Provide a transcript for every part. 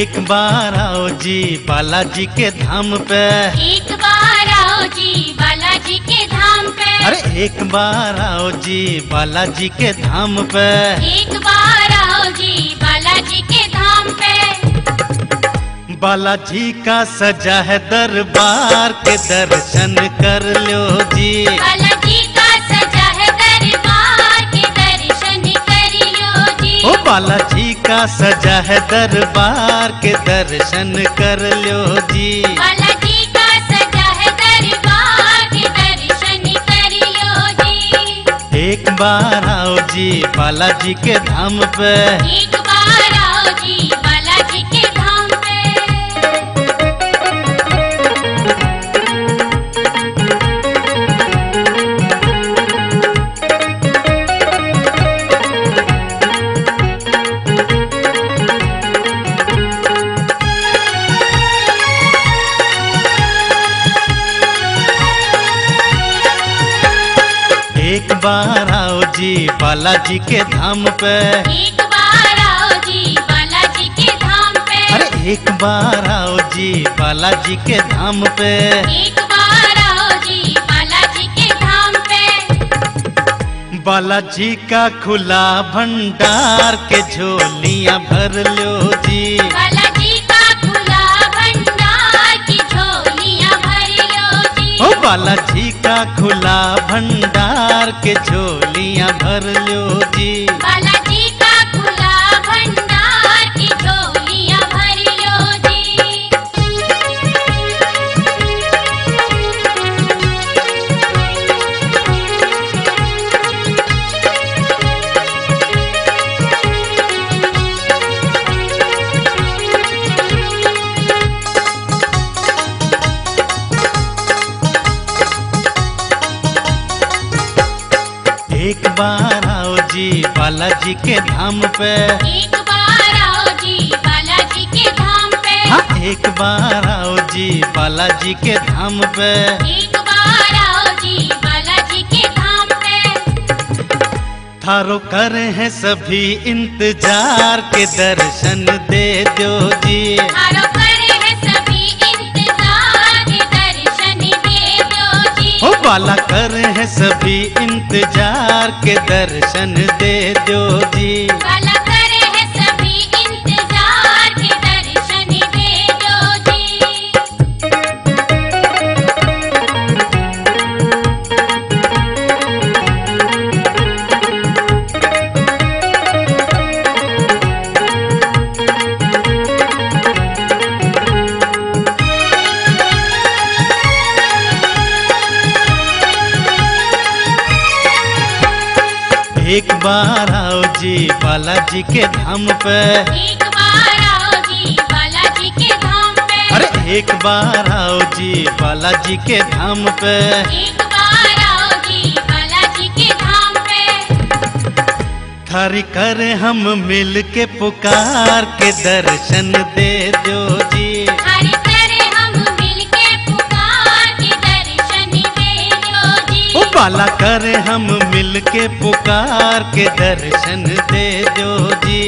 एक बार आओ जी बालाजी के धाम पे। एक बार आओ जी बालाजी के धाम पे। अरे एक बार आओ जी बालाजी के धाम पे। एक बार आओ जी बालाजी के धाम पे। बालाजी का सजा है दरबार के दर्शन कर लो जी। बालाजी का सजा है दरबार के दर्शन करियो जी। ओ बालाजी का सजा है दरबार के दर्शन कर लो जी। बालाजी का सजा है दरबार के दर्शन करियो जी। एक बार आओ जी बालाजी के धाम पे बार आओ जी बालाजी के धाम पे। एक बार आओ जी बालाजी के धाम पे। अरे एक बार आओ जी बालाजी के धाम पे। एक बार आओ जी बालाजी के धाम पे। बालाजी का खुला भंडार के झोलियाँ भर लो जी। बालाजी का खुला भंडार की झोलियाँ भरियो जी। ओ बालाजी का खुला भंडार के झोलियाँ भर लो जी। बालाजी के धाम पे। एक बार आओ जी बालाजी के धाम पे। हाँ एक बार आओ जी बालाजी के धाम पे। एक बार आओ जी बालाजी के धाम पे। थारो कर है सभी इंतज़ार के दर्शन दे दो जी। हारो बाला कर है सभी इंतज़ार के दर्शन दे दो जी। एक बार आओ जी बालाजी के धाम पे। एक बार आओ जी बालाजी के धाम पे। अरे एक बार आओ जी बालाजी के धाम पे। एक बार आओ जी बालाजी के धाम पे। थारी कर हम मिल के पुकार के दर्शन दे दो करे कर हम मिलके पुकार के दर्शन दे दो जी।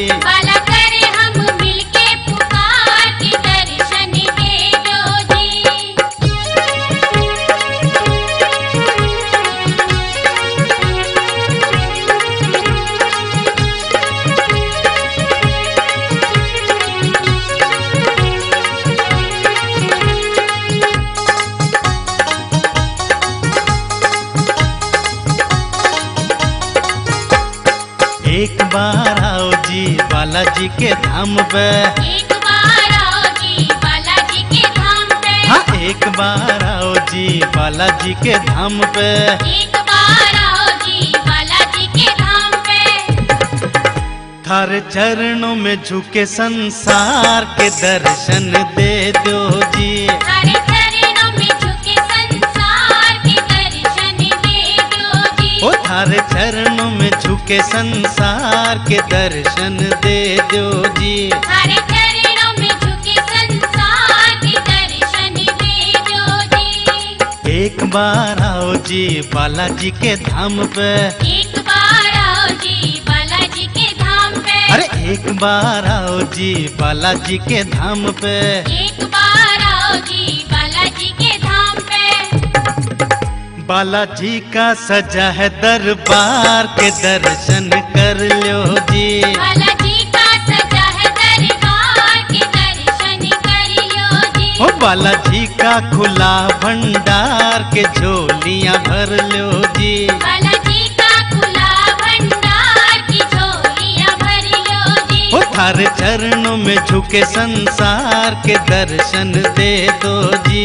एक बार आओ जी बालाजी के धाम पे। एक बार आओ जी बालाजी के धाम पे। हाँ एक बार आओ जी बालाजी के धाम पे। एक बार आओ जी बालाजी के धाम पे। थारे चरणों में झुके संसार के दर्शन दे दो जी। झुके संसार के दर्शन दे दो जी। हर चरणों में झुके संसार के दर्शन दे दो जी। एक बार आओ जी बालाजी के धाम पे। एक बार आओ जी बालाजी के धाम पे। अरे एक बार आओ जी बालाजी के धाम पे। एक बालाजी का सजा है दरबार के दर्शन कर लो जी। बालाजी का सजा है दरबार के दर्शन कर लो जी। ओ बालाजी का खुला भंडार के झोलियाँ भर लो जी। बालाजी का खुला भंडार की झोलियाँ भर लो जी। ओ थारे चरणों में झुके संसार के दर्शन दे दो जी।